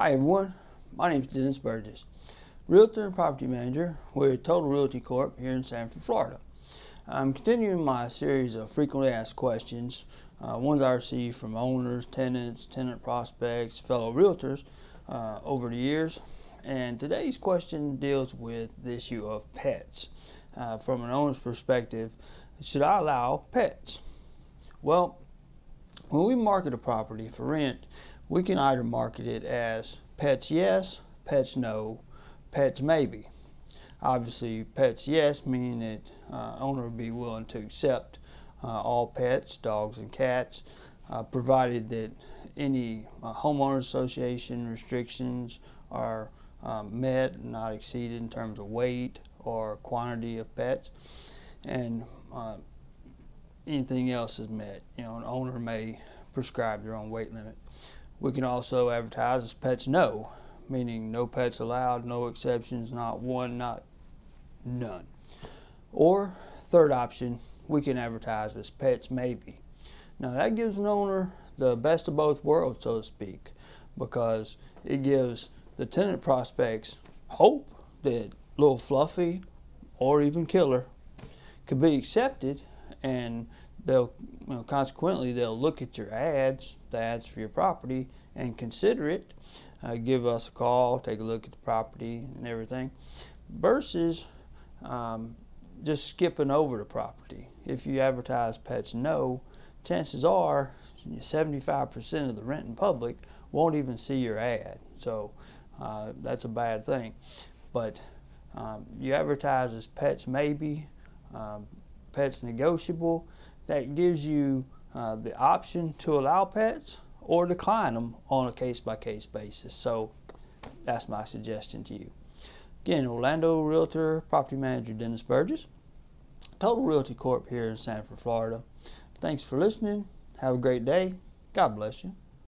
Hi everyone, my name is Dennis Burgess, Realtor and Property Manager with Total Realty Corp here in Sanford, Florida. I'm continuing my series of frequently asked questions, uh, ones I received from owners, tenants, tenant prospects, fellow realtors uh, over the years. And today's question deals with the issue of pets. Uh, from an owner's perspective, should I allow pets? Well, when we market a property for rent, we can either market it as pets yes, pets no, pets maybe. Obviously, pets yes meaning that uh, owner would be willing to accept uh, all pets, dogs and cats, uh, provided that any uh, homeowners association restrictions are um, met, not exceeded in terms of weight or quantity of pets, and uh, anything else is met. You know, an owner may prescribe their own weight limit. We can also advertise as pets no, meaning no pets allowed, no exceptions, not one, not none. Or third option, we can advertise as pets maybe. Now that gives an owner the best of both worlds, so to speak, because it gives the tenant prospects hope that little Fluffy or even Killer could be accepted and they'll you know, consequently they'll look at your ads, the ads for your property, and consider it. Uh, give us a call, take a look at the property and everything, versus um, just skipping over the property. If you advertise pets no, chances are 75% of the renting public won't even see your ad. So uh, that's a bad thing. But um, you advertise as pets maybe, um, pets negotiable, that gives you uh, the option to allow pets or decline them on a case by case basis. So that's my suggestion to you. Again, Orlando Realtor Property Manager Dennis Burgess, Total Realty Corp here in Sanford, Florida. Thanks for listening. Have a great day. God bless you.